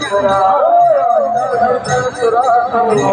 سرا نذر ترا سما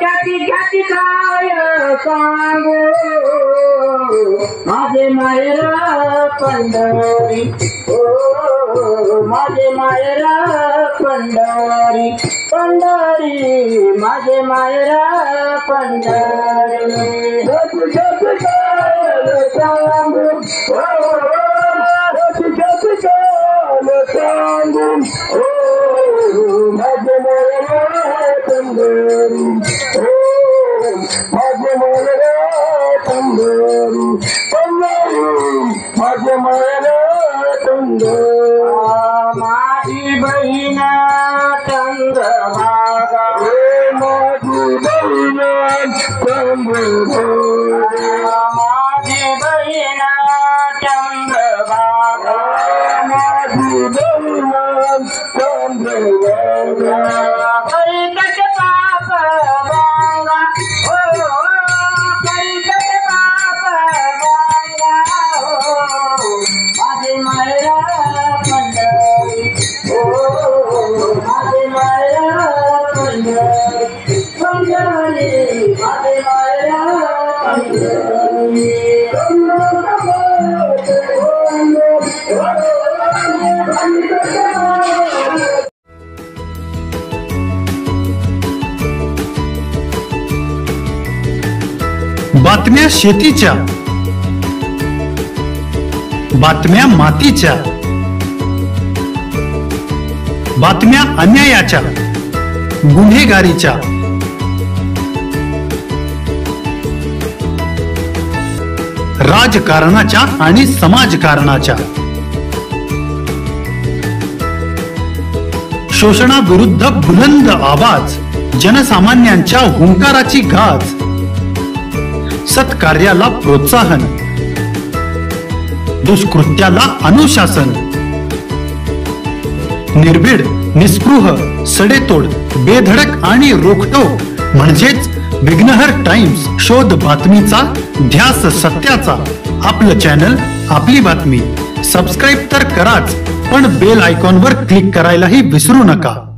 त्याची ख्याती काय सांगू? माझे मायरा पंढरी. ओ माझे मायरा पंढरी. पंढरी माझे मायरा पंढरी. सांगू. தந்தேன் பாக்கியமலரே தந்தேன் பல்லாயும் பாக்கியமலரே தந்தேன் மாடி பைனா தந்தமாக மாடி பைனா தந்தேன் Go! बातम्या शेतीच्या बातम्या मातीच्या बातम्या अन्यायाच्या गुन्हेगारीच्या. राजकारणाच्या आणि समाजकारणाच्या. शोषणाविरुद्ध बुलंद आवाज जनसामान्यांच्या हुंकाराची गाज सत्कार्याला प्रोत्साहन दुष्कृत्याला अनुशासन निर्भीड निस्पृह सडेतोड बेधडक आणि रोखटोक म्हणजेच विघ्नहर टाइम्स शोध बातमीचा ध्यास सत्याचा. आपलं चॅनल आपली बातमी. सबस्क्राईब तर कराच पण बेल आयकॉनवर क्लिक करायलाही विसरू नका.